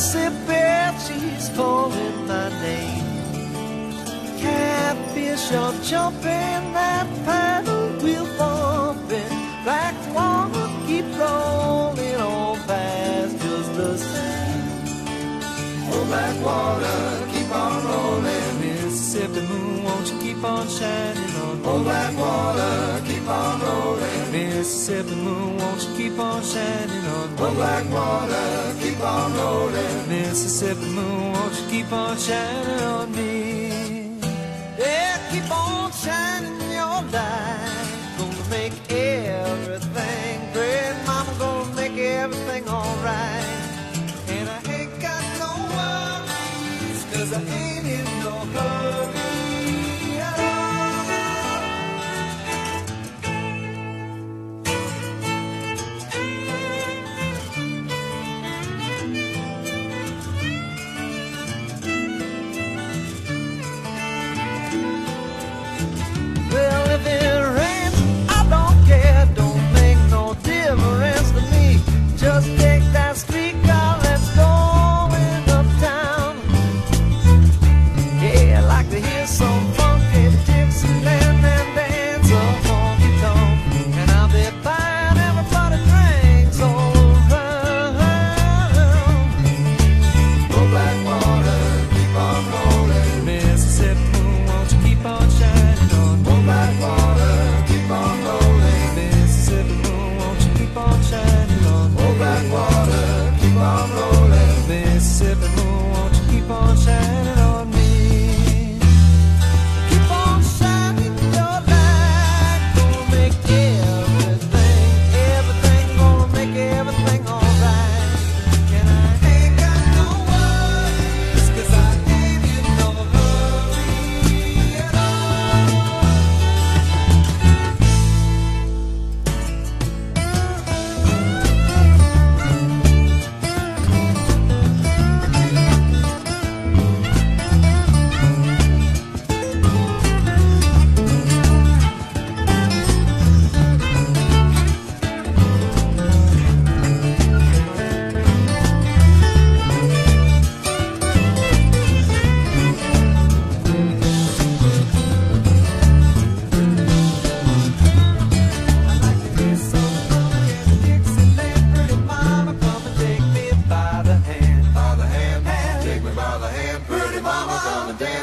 Mississippi, she's calling my name. Catfish are jumping, that paddle wheel bumping. Black water keep rolling on past just the same. Oh, black water, keep on rolling. Mississippi moon, won't you keep on shining on? Oh, black water, keep on rolling. Mississippi moon, won't you keep on shining on me? Oh, black water, keep on rolling. Mississippi moon, won't you keep on shining on me? Yeah, keep on shining your light. Gonna make everything great. Mama gonna make everything alright. And I ain't got no worries, cause I ain't in no hurry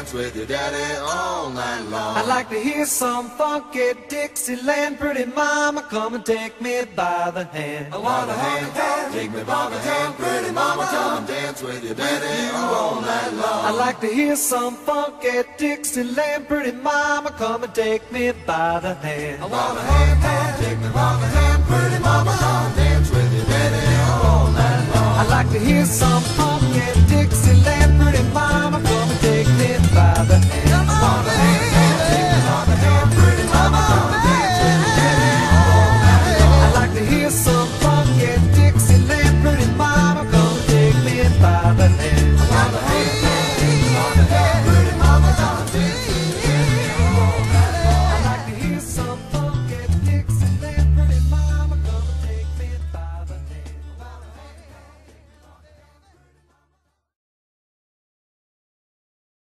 dance with your daddy all night long. I'd like to hear some funky Dixieland. Pretty mama, come and take me by the hand. By the hand, take me by the hand. Pretty mama, come and dance with your daddy all night long. I'd like to hear some funky Dixieland. Pretty mama, come and take me by the hand. I wanna the hand, take Ömrüm havada